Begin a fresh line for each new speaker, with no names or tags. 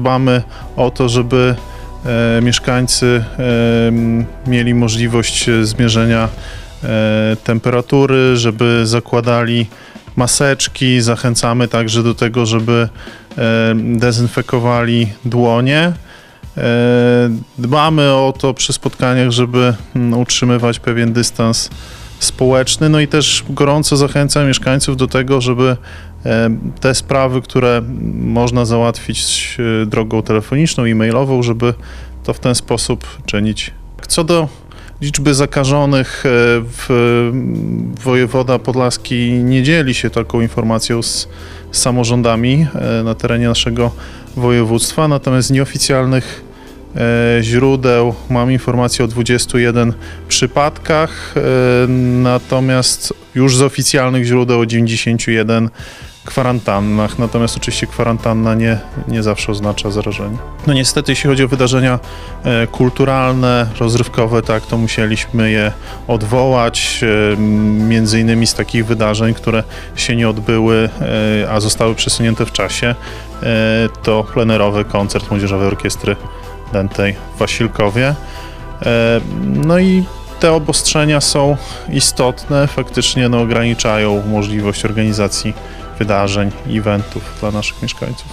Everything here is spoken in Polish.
Dbamy o to, żeby e, mieszkańcy e, mieli możliwość e, zmierzenia temperatury, żeby zakładali maseczki. Zachęcamy także do tego, żeby dezynfekowali dłonie. Dbamy o to przy spotkaniach, żeby utrzymywać pewien dystans społeczny. No i też gorąco zachęcam mieszkańców do tego, żeby e, te sprawy, które można załatwić e, drogą telefoniczną, e-mailową, żeby to w ten sposób czynić. Co do liczby zakażonych, e, w, wojewoda podlaski nie dzieli się taką informacją z, samorządami na terenie naszego województwa, natomiast z nieoficjalnych źródeł mam informację o 21 przypadkach, e, natomiast już z oficjalnych źródeł o 91 kwarantannach, natomiast oczywiście kwarantanna nie, nie zawsze oznacza zarażenie. No niestety, jeśli chodzi o wydarzenia e, kulturalne, rozrywkowe, tak, to musieliśmy je odwołać, e, między innymi z takich wydarzeń, które się nie odbyły, e, a zostały przesunięte w czasie, e, to plenerowy koncert Młodzieżowej Orkiestry Dętej w Wasilkowie. E, No i te obostrzenia są istotne, faktycznie no, ograniczają możliwość organizacji wydarzeń, eventów dla naszych mieszkańców.